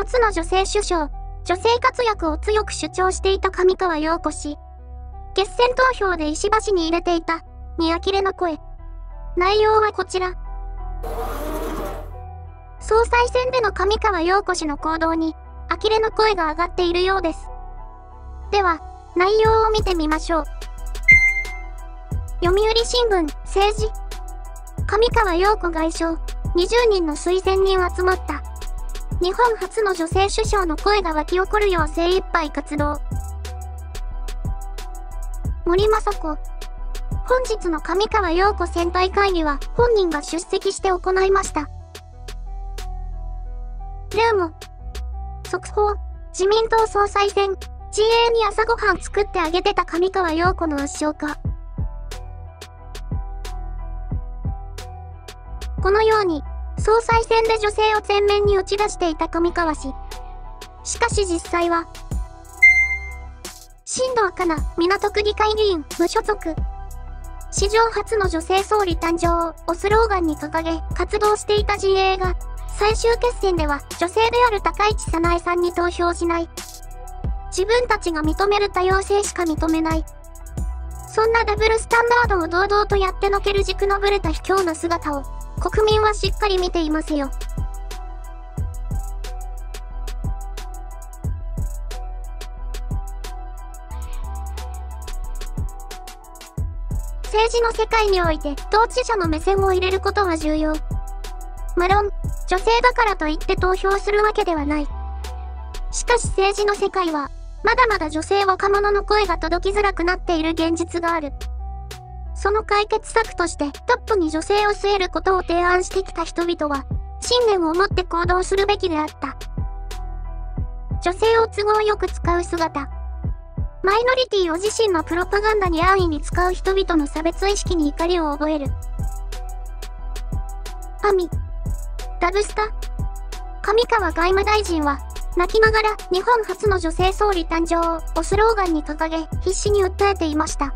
初の女性首相、女性活躍を強く主張していた上川陽子氏。決選投票で石破氏に入れていた、に呆れの声。内容はこちら。総裁選での上川陽子氏の行動に、呆れの声が上がっているようです。では、内容を見てみましょう。読売新聞、政治。上川陽子外相、20人の推薦人集まった。日本初の女性首相の声が湧き起こるよう精一杯活動。森雅子。本日の上川陽子先輩会議は本人が出席して行いました。ルーム。速報。自民党総裁選。自衛に朝ごはん作ってあげてた上川陽子の圧勝か。このように、総裁選で女性を前面に打ち出していた上川氏。しかし実際は、新藤かな港区議会議員無所属。史上初の女性総理誕生をスローガンに掲げ活動していた陣営が、最終決戦では女性である高市早苗さんに投票しない。自分たちが認める多様性しか認めない。そんなダブルスタンダードを堂々とやってのける軸のぶれた卑怯な姿を、国民はしっかり見ていますよ。政治の世界において、統治者の目線を入れることは重要。無論、女性だからといって投票するわけではない。しかし政治の世界は、まだまだ女性若者の声が届きづらくなっている現実がある。その解決策としてトップに女性を据えることを提案してきた人々は、信念を持って行動するべきであった。女性を都合よく使う姿。マイノリティを自身のプロパガンダに安易に使う人々の差別意識に怒りを覚える。アミ。ダブスタ。上川外務大臣は、泣きながら日本初の女性総理誕生をスローガンに掲げ必死に訴えていました。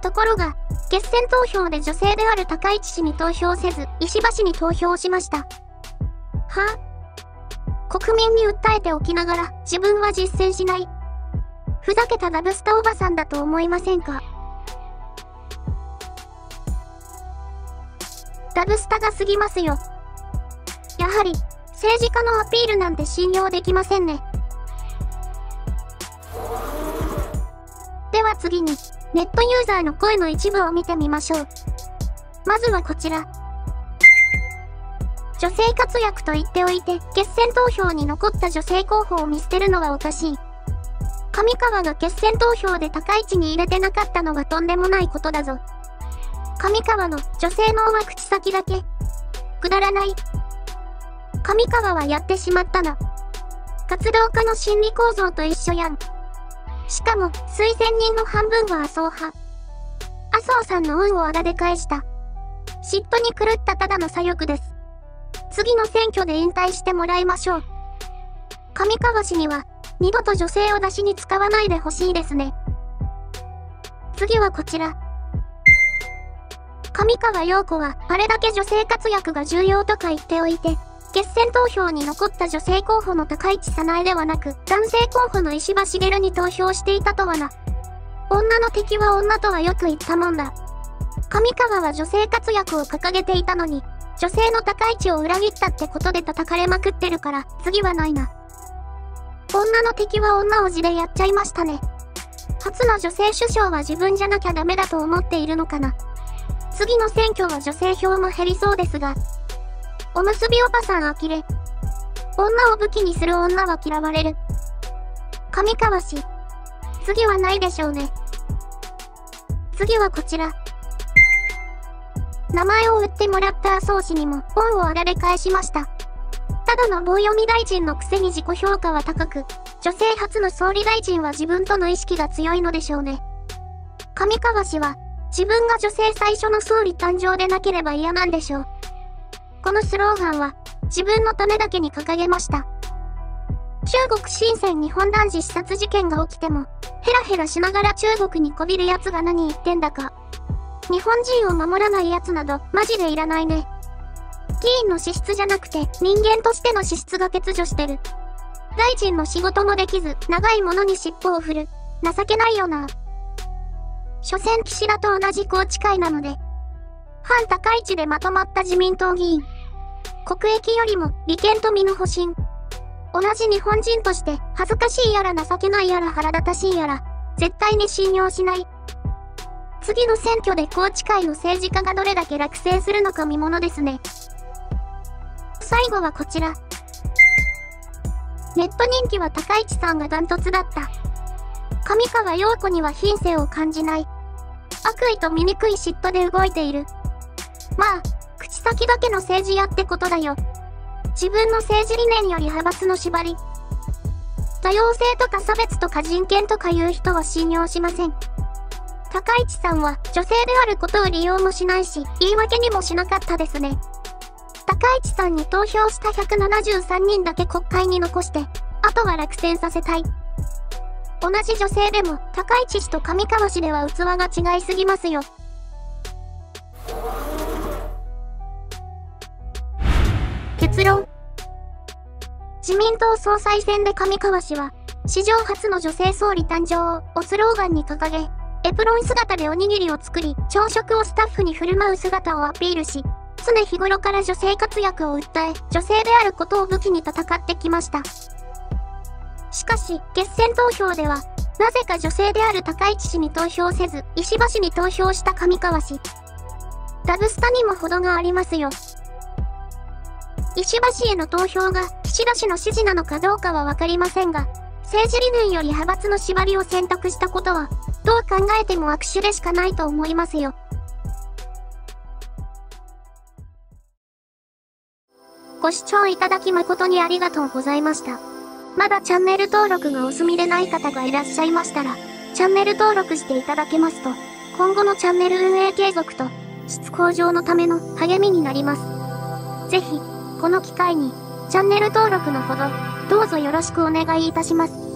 ところが、決選投票で女性である高市氏に投票せず、石破氏に投票しました。は？国民に訴えておきながら自分は実践しない。ふざけたダブスタおばさんだと思いませんか？ダブスタが過ぎますよ。やはり、政治家のアピールなんて信用できませんね。では次に、ネットユーザーの声の一部を見てみましょう。まずはこちら。女性活躍と言っておいて、決選投票に残った女性候補を見捨てるのはおかしい。上川が決選投票で高市に入れてなかったのはとんでもないことだぞ。上川の女性のは口先だけ。くだらない。上川はやってしまったな。活動家の心理構造と一緒やん。しかも、推薦人の半分は麻生派。麻生さんの運をあらで返した。嫉妬に狂ったただの左翼です。次の選挙で引退してもらいましょう。上川氏には、二度と女性を出しに使わないでほしいですね。次はこちら。上川陽子は、あれだけ女性活躍が重要とか言っておいて、決選投票に残った女性候補の高市早苗ではなく、男性候補の石破茂に投票していたとはな。女の敵は女とはよく言ったもんだ。上川は女性活躍を掲げていたのに、女性の高市を裏切ったってことで叩かれまくってるから、次はないな。女の敵は女を字でやっちゃいましたね。初の女性首相は自分じゃなきゃダメだと思っているのかな。次の選挙は女性票も減りそうですが、おむすびおばさん呆れ。女を武器にする女は嫌われる。上川氏。次はないでしょうね。次はこちら。名前を売ってもらった麻生氏にも恩をあられ返しました。ただの棒読み大臣のくせに自己評価は高く、女性初の総理大臣は自分との意識が強いのでしょうね。上川氏は、自分が女性最初の総理誕生でなければ嫌なんでしょう。このスローガンは、自分のためだけに掲げました。中国深セン日本男児視察事件が起きても、ヘラヘラしながら中国にこびる奴が何言ってんだか。日本人を守らない奴など、マジでいらないね。議員の資質じゃなくて、人間としての資質が欠如してる。大臣の仕事もできず、長いものに尻尾を振る。情けないよな。所詮岸田と同じ高知会なので、反高市でまとまった自民党議員。国益よりも利権と身の保身。同じ日本人として恥ずかしいやら情けないやら腹立たしいやら、絶対に信用しない。次の選挙で高知会の政治家がどれだけ落選するのか見ものですね。最後はこちら。ネット人気は高市さんがダントツだった。上川陽子には品性を感じない。悪意と醜い嫉妬で動いている。まあ、口先だけの政治やってことだよ。自分の政治理念より派閥の縛り。多様性とか差別とか人権とかいう人は信用しません。高市さんは女性であることを利用もしないし、言い訳にもしなかったですね。高市さんに投票した173人だけ国会に残して、あとは落選させたい。同じ女性でも、高市氏と上川氏では器が違いすぎますよ。結論。自民党総裁選で上川氏は、史上初の女性総理誕生をスローガンに掲げ、エプロン姿でおにぎりを作り、朝食をスタッフに振る舞う姿をアピールし、常日頃から女性活躍を訴え、女性であることを武器に戦ってきました。しかし、決選投票では、なぜか女性である高市氏に投票せず、石破氏に投票した上川氏。ダブスタにも程がありますよ。石破氏への投票が岸田氏の指示なのかどうかはわかりませんが、政治理念より派閥の縛りを選択したことは、どう考えても握手でしかないと思いますよ。ご視聴いただき誠にありがとうございました。まだチャンネル登録がお済みでない方がいらっしゃいましたら、チャンネル登録していただけますと、今後のチャンネル運営継続と、質向上のための励みになります。ぜひ、この機会に、チャンネル登録のほど、どうぞよろしくお願いいたします。